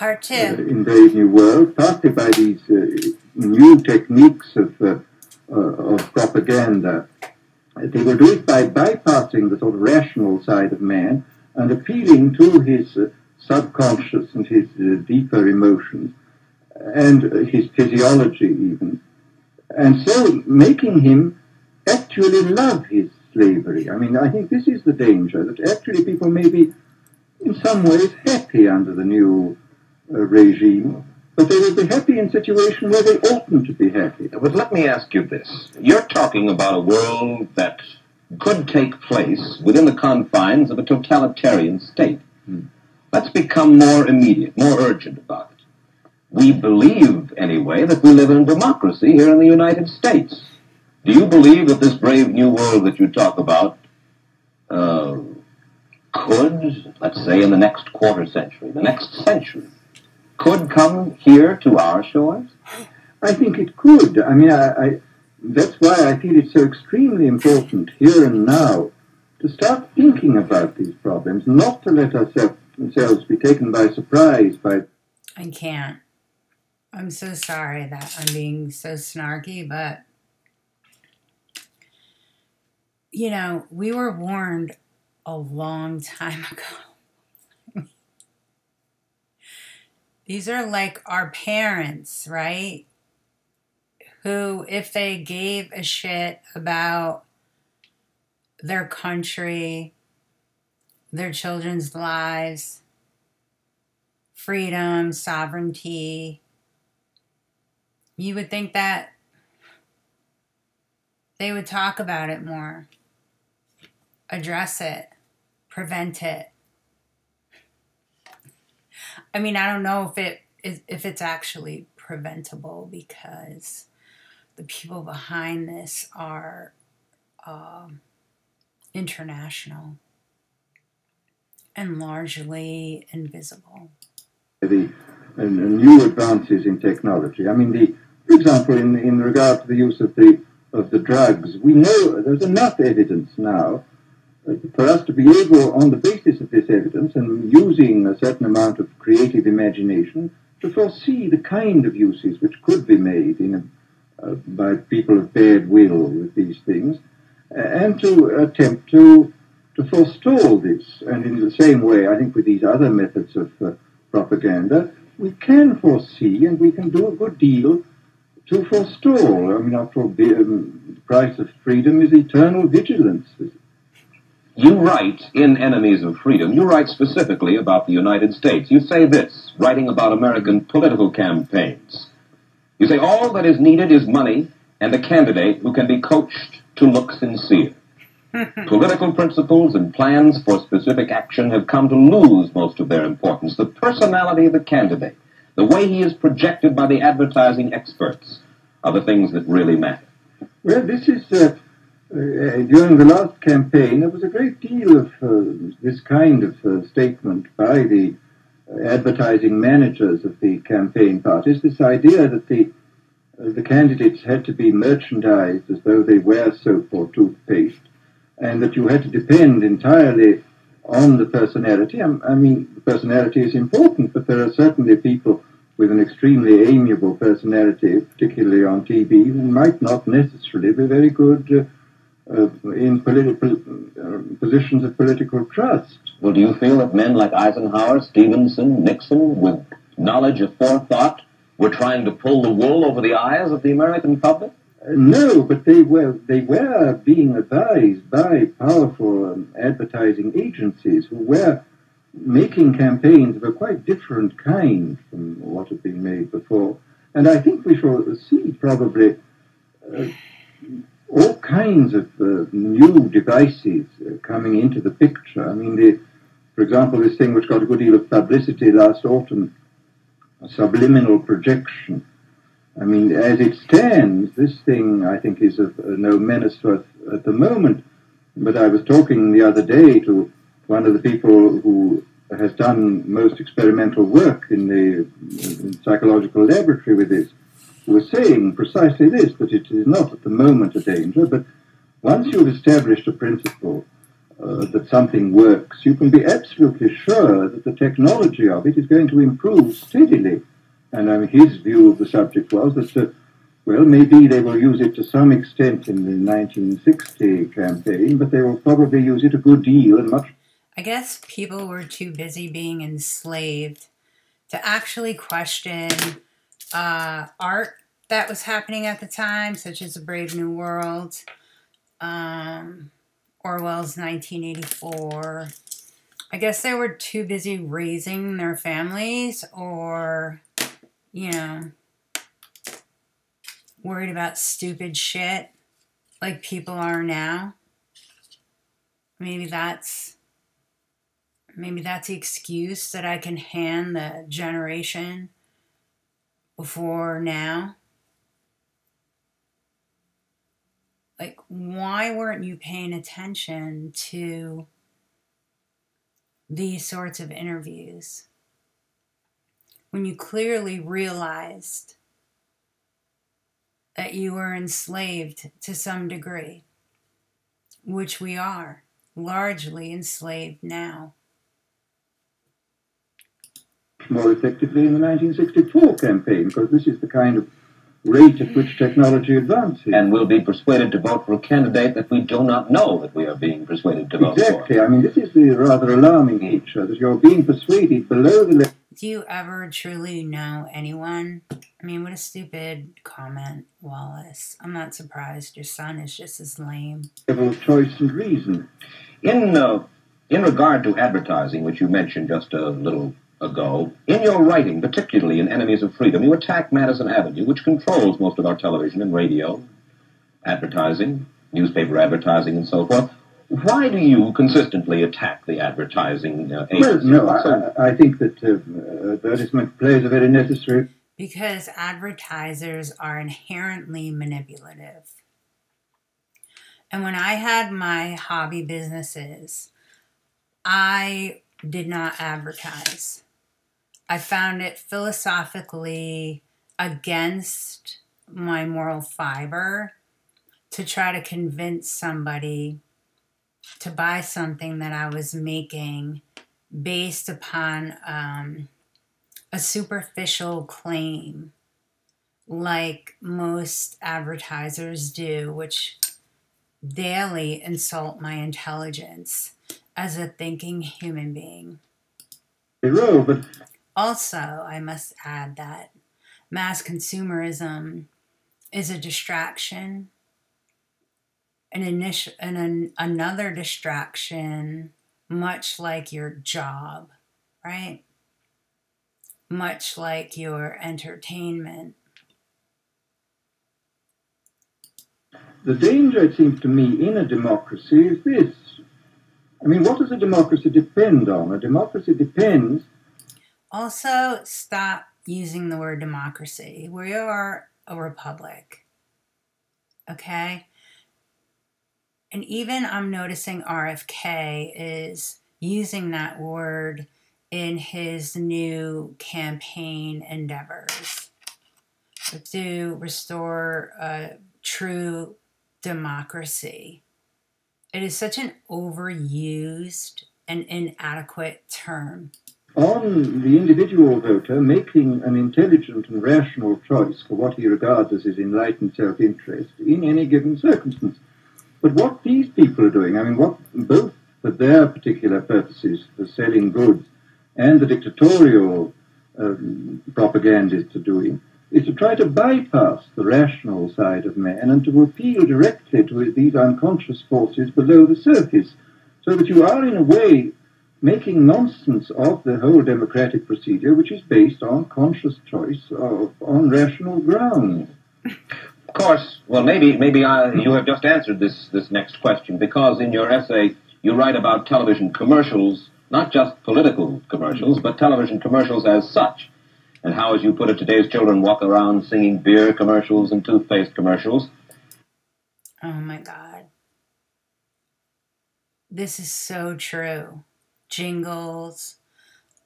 Part two. uh, in Brave New World, partly by these uh, new techniques of, uh, of propaganda. They will do it by bypassing the sort of rational side of man and appealing to his subconscious and his deeper emotions and his physiology even. And so making him actually love his slavery. I mean, I think this is the danger, that actually people may be in some ways happy under the new regime, but they will be happy in situations where they oughtn't to be happy. But let me ask you this. You're talking about a world that could take place within the confines of a totalitarian state. Hmm. Let's become more immediate, more urgent about it. We believe, anyway, that we live in a democracy here in the United States. Do you believe that this brave new world that you talk about uh, could, let's say, in the next quarter century, the next century, could come here to our shores? I think it could. I mean, I, I, that's why I feel it's so extremely important here and now to start thinking about these problems, not to let ourselves, ourselves be taken by surprise by I can't. I'm so sorry that I'm being so snarky, but you know, we were warned a long time ago. These are like our parents, right? Who, if they gave a shit about their country, their children's lives, freedom, sovereignty, you would think that they would talk about it more, address it, prevent it. I mean, I don't know if it is if it's actually preventable because the people behind this are um, international and largely invisible. the uh, new advances in technology. I mean, the, for example, in, in regard to the use of the of the drugs, we know there's enough evidence now uh, for us to be able, on the basis of this evidence and using a certain amount of creative imagination, to foresee the kind of uses which could be made in a, uh, by people of bad will with these things, and to attempt to to forestall this. And in the same way, I think with these other methods of uh, propaganda, we can foresee and we can do a good deal to forestall. I mean, after all, the, um, the price of freedom is eternal vigilance. You write in Enemies of Freedom, you write specifically about the United States. You say this, writing about American political campaigns. You say, all that is needed is money and a candidate who can be coached to look sincere. Political principles and plans for specific action have come to lose most of their importance. The personality of the candidate, the way he is projected by the advertising experts, are the things that really matter. Well, this is uh, during the last campaign. There was a great deal of uh, this kind of uh, statement by the advertising managers of the campaign parties. This idea that the uh, the candidates had to be merchandised as though they were soap or toothpaste, and that you had to depend entirely on the personality. I, I mean, personality is important, but there are certainly people with an extremely amiable personality, particularly on TV, who might not necessarily be very good uh, uh, in political uh, positions of political trust. Well, do you feel that men like Eisenhower, Stevenson, Nixon, with knowledge of forethought, were trying to pull the wool over the eyes of the American public? Uh, no, but they were they were being advised by powerful um, advertising agencies who were making campaigns of a quite different kind from what had been made before. And I think we shall see probably uh, all kinds of uh, new devices uh, coming into the picture. I mean, the, for example, this thing which got a good deal of publicity last autumn, subliminal projection. I mean, as it stands, this thing I think is of uh, no menace to us at the moment. But I was talking the other day to one of the people who has done most experimental work in the in psychological laboratory with this, was saying precisely this, that it is not at the moment a danger, but once you've established a principle uh, that something works, you can be absolutely sure that the technology of it is going to improve steadily. And I mean, his view of the subject was that, uh, well, maybe they will use it to some extent in the 1960 campaign, but they will probably use it a good deal and much. I guess people were too busy being enslaved to actually question uh, art that was happening at the time, such as A Brave New World, um, Orwell's 1984. I guess they were too busy raising their families or, you know, worried about stupid shit like people are now. Maybe that's maybe that's the excuse that I can hand the generation before now. Like, why weren't you paying attention to these sorts of interviews when you clearly realized that you were enslaved to some degree, which we are largely enslaved now? More effectively in the 1964 campaign, because this is the kind of rate at which technology advances. And we'll be persuaded to vote for a candidate that we do not know that we are being persuaded to vote for. exactly. for. I mean, this is the rather alarming nature that you're being persuaded below the Do you ever truly know anyone? I mean, what a stupid comment, Wallace. I'm not surprised. Your son is just as lame. level of choice and reason. In uh, in regard to advertising, which you mentioned just a little ago, in your writing, particularly in Enemies of Freedom, you attack Madison Avenue, which controls most of our television and radio advertising, newspaper advertising, and so forth. Why do you consistently attack the advertising uh, Well, no, So- I, I think that uh, advertisement plays a very necessary Because advertisers are inherently manipulative. And when I had my hobby businesses, I did not advertise. I found it philosophically against my moral fiber to try to convince somebody to buy something that I was making based upon um, a superficial claim, like most advertisers do, which daily insult my intelligence as a thinking human being. role, but Also, I must add that mass consumerism is a distraction. An initial an, another distraction, much like your job, right? Much like your entertainment. the danger, it seems to me, in a democracy is this. I mean, what does a democracy depend on? A democracy depends Also, stop using the word democracy. We are a republic. Okay? And even I'm noticing RFK is using that word in his new campaign endeavors to restore a true democracy. It is such an overused and inadequate term. On the individual voter making an intelligent and rational choice for what he regards as his enlightened self-interest in any given circumstance. But what these people are doing, I mean, what both for their particular purposes, for selling goods, and the dictatorial um, propagandists are doing, is to try to bypass the rational side of man and to appeal directly to these unconscious forces below the surface, so that you are, in a way, making nonsense of the whole democratic procedure, which is based on conscious choice of, on rational grounds. Of course, well, maybe maybe I, you have just answered this this next question because in your essay you write about television commercials, not just political commercials, but television commercials as such, and how, as you put it, today's children walk around singing beer commercials and toothpaste commercials. Oh my God. This is so true. Jingles,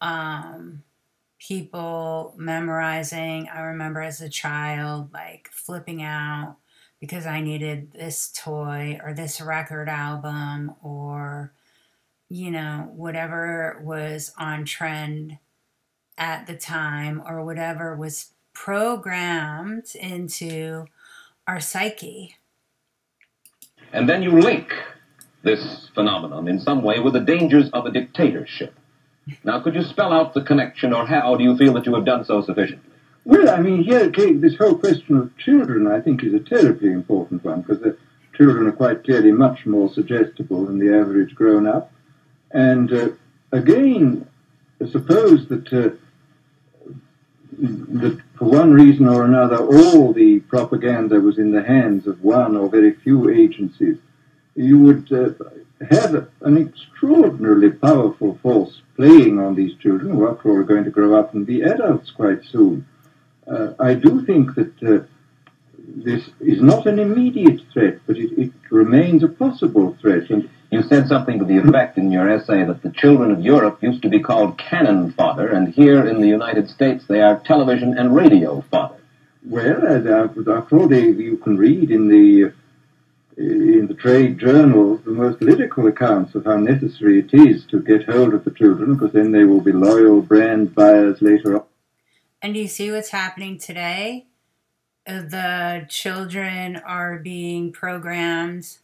um, people memorizing. I remember as a child, like flipping out because I needed this toy or this record album or you know, whatever was on trend at the time or whatever was programmed into our psyche. And then you link this phenomenon in some way with the dangers of a dictatorship. Now, could you spell out the connection, or how do you feel that you have done so sufficiently? Well, I mean, here, Kate, this whole question of children, I think, is a terribly important one because the children are quite clearly much more suggestible than the average grown up. And uh, again, suppose that, uh, that for one reason or another, all the propaganda was in the hands of one or very few agencies, you would uh, have an extraordinarily powerful force playing on these children, who after all are going to grow up and be adults quite soon. Uh, I do think that uh, this is not an immediate threat, but it, it, remains a possible threat. And you said something to the effect in your essay that the children of Europe used to be called cannon fodder, and here in the United States they are television and radio fodder. Well, after all, they, you can read in the in the trade journals the most political accounts of how necessary it is to get hold of the children, because then they will be loyal brand buyers later on. And do you see what's happening today? Uh, the children are being programmed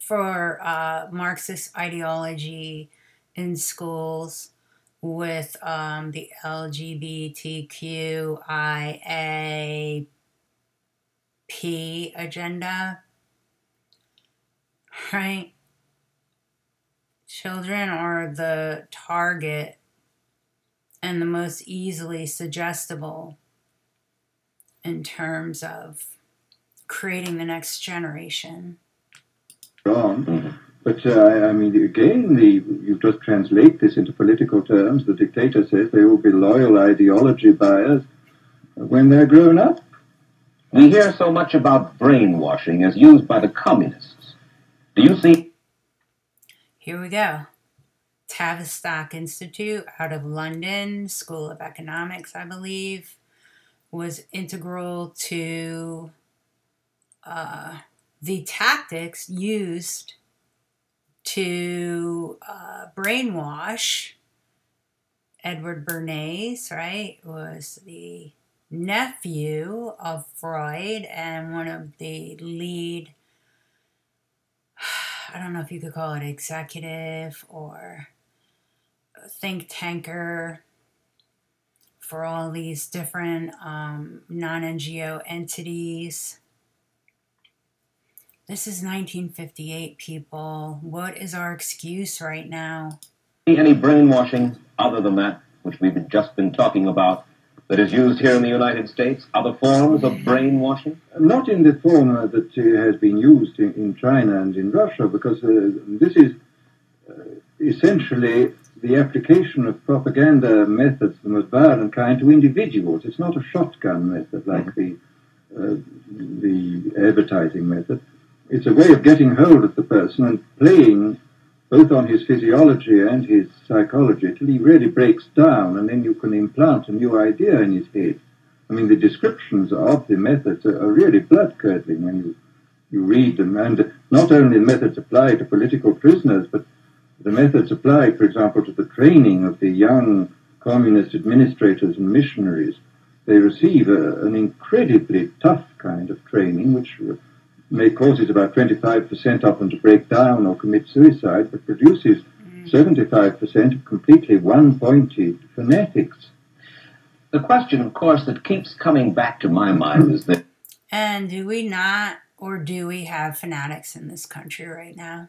for uh, Marxist ideology in schools with um, the LGBTQIA P agenda right? Children are the target and the most easily suggestible in terms of creating the next generation. Wrong. But uh, I mean, again, the, you just translate this into political terms. The dictator says they will be loyal ideology buyers when they're grown up. We hear so much about brainwashing as used by the communists. Do you see? Here we go. Tavistock Institute out of London, School of Economics, I believe, was integral to uh, the tactics used to uh, brainwash Edward Bernays, right, was the nephew of Freud and one of the lead I don't know if you could call it executive or think tanker for all these different um, non NGO entities. This is 1958, people. What is our excuse right now? Any brainwashing other than that, which we've just been talking about, that is used here in the United States? Other forms of brainwashing? Not in the form that uh, has been used in, in, China and in Russia, because uh, this is uh, essentially the application of propaganda methods, the most violent kind, to individuals. It's not a shotgun method like the uh, the advertising method. It's a way of getting hold of the person and playing both on his physiology and his psychology till he really breaks down, and then you can implant a new idea in his head. I mean, the descriptions of the methods are, are really blood curdling when you, you read them, and not only the methods applied to political prisoners, but the methods applied, for example, to the training of the young communist administrators and missionaries. They receive a, an incredibly tough kind of training, which may cause causes about 25% of them to break down or commit suicide, but produces mm. 75% of completely one-pointed fanatics. The question, of course, that keeps coming back to my mind is that... And do we not, or do we have fanatics in this country right now?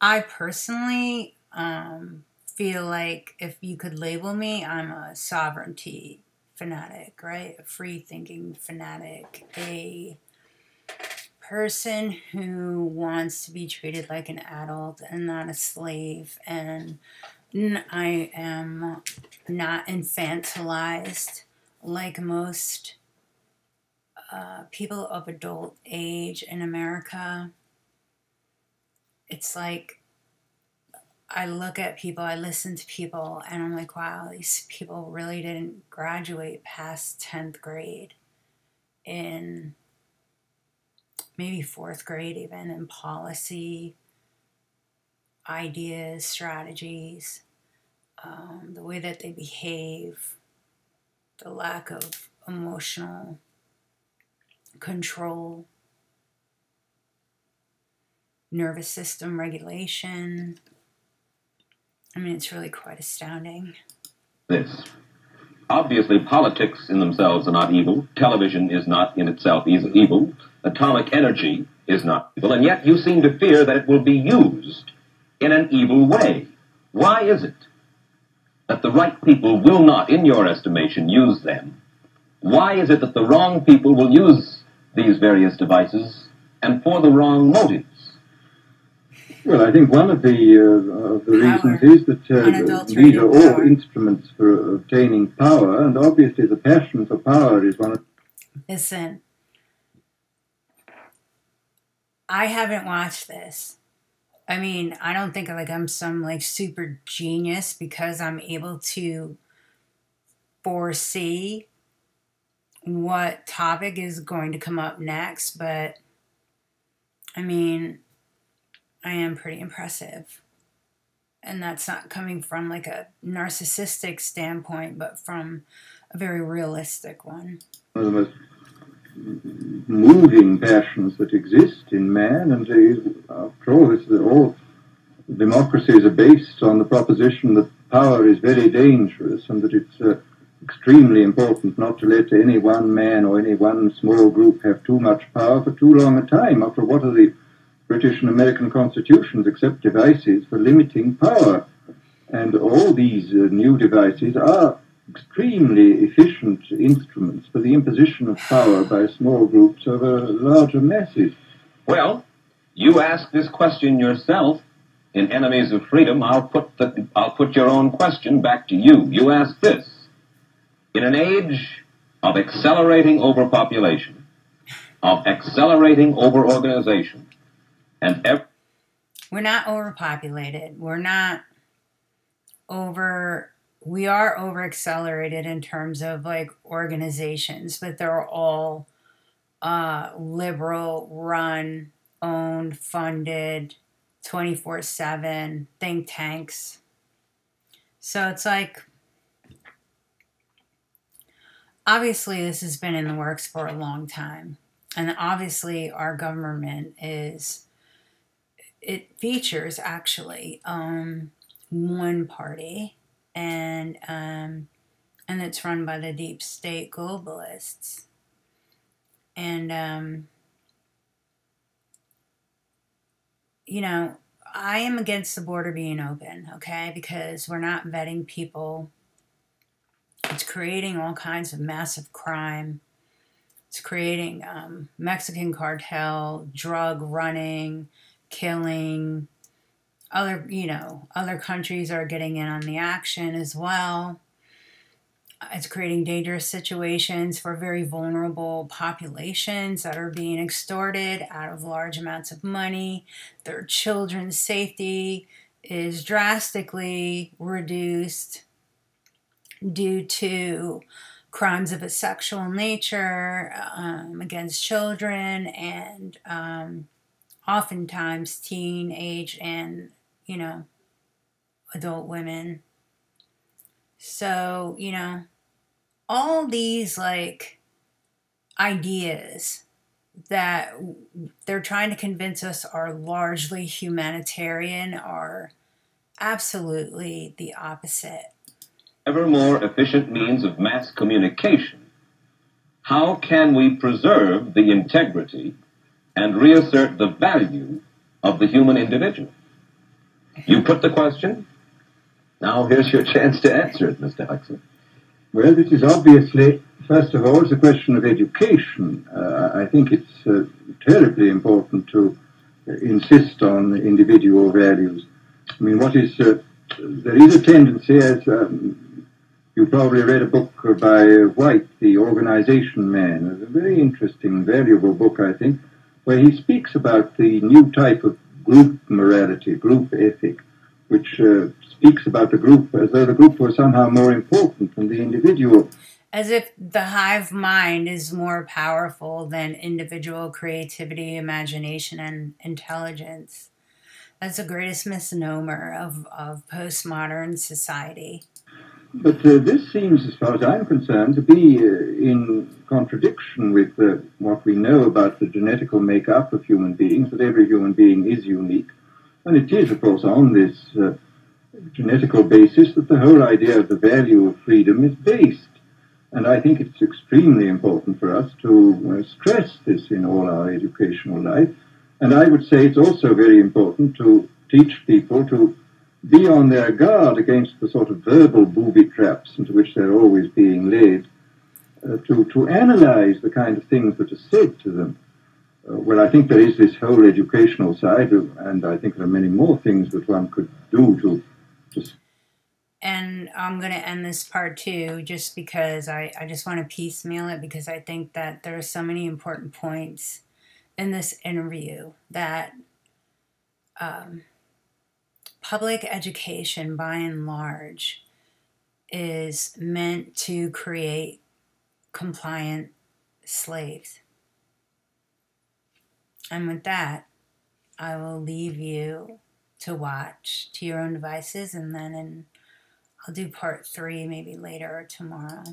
I personally um, feel like if you could label me, I'm a sovereignty fanatic, right? A free thinking fanatic, a person who wants to be treated like an adult and not a slave. And I am not infantilized like most uh, people of adult age in America. It's like I look at people, I listen to people, and I'm like, wow, these people really didn't graduate past 10th grade in maybe fourth grade, even in policy ideas, strategies, um, the way that they behave, the lack of emotional control, nervous system regulation. I mean, it's really quite astounding. This. Obviously, politics in themselves are not evil. Television is not in itself evil. Atomic energy is not evil. And yet you seem to fear that it will be used in an evil way. Why is it that the right people will not, in your estimation, use them? Why is it that the wrong people will use these various devices and for the wrong motives? Well, I think one of the, uh, of the reasons is that uh, these are all power. instruments for obtaining power, and obviously the passion for power is one of Listen, I haven't watched this. I mean, I don't think like I'm some like super genius because I'm able to foresee what topic is going to come up next, but I mean, I am pretty impressive. And that's not coming from like a narcissistic standpoint, but from a very realistic one. one of the most moving passions that exist in man, and after all, this is all democracies are based on the proposition that power is very dangerous and that it's uh, extremely important not to let any one man or any one small group have too much power for too long a time. After what are the British and American constitutions accept devices for limiting power? And all these uh, new devices are extremely efficient instruments for the imposition of power by small groups over larger masses. Well, you ask this question yourself in Enemies of Freedom. I'll put the I'll put your own question back to you. You ask this. In an age of accelerating overpopulation, of accelerating overorganization, and ev- we're not overpopulated. We're not over we are over accelerated in terms of like organizations, but they're all uh liberal run, owned, funded, 24/7 think tanks. So it's like obviously this has been in the works for a long time. And obviously our government is it features actually um, one party and um, and it's run by the deep state globalists. And um, you know i am against the border being open okay? Because we're not vetting people. It's creating all kinds of massive crime. It's creating um, mexican cartel drug running killing other you know other countries are getting in on the action as well. It's creating dangerous situations for very vulnerable populations that are being extorted out of large amounts of money. Their children's safety is drastically reduced due to crimes of a sexual nature um, against children and um, oftentimes teenage and you know adult women. So you know all these like ideas that they're trying to convince us are largely humanitarian are absolutely the opposite. Ever more efficient means of mass communication, how can we preserve the integrity and reassert the value of the human individual? You put the question. Now here's your chance to answer it, Mr. Huxley. Well, this is obviously, first of all, a question of education. Uh, I think it's uh, terribly important to insist on individual values. I mean, what is, uh, there is a tendency, as um, you probably read a book by Whyte, The Organization Man, a very interesting, valuable book, I think, where he speaks about the new type of group morality, group ethic, which uh, speaks about the group as though the group were somehow more important than the individual. as if the hive mind is more powerful than individual creativity, imagination, and intelligence. That's the greatest misnomer of, of postmodern society. But uh, this seems, as far as I'm concerned, to be uh, in contradiction with uh, what we know about the genetical makeup of human beings, that every human being is unique. And it is, of course, on this uh, genetical basis that the whole idea of the value of freedom is based. And I think it's extremely important for us to uh, stress this in all our educational life. And I would say it's also very important to teach people to be on their guard against the sort of verbal booby traps into which they're always being led, uh, to, to analyze the kind of things that are said to them. Uh, well, I think there is this whole educational side, of, and I think there are many more things that one could do to. to and I'm going to end this part too, just because I, I just want to piecemeal it because I think that there are so many important points in this interview that um, public education, by and large, is meant to create compliant slaves. And with that, I will leave you to watch to your own devices, and then in, I'll do part three maybe later or tomorrow.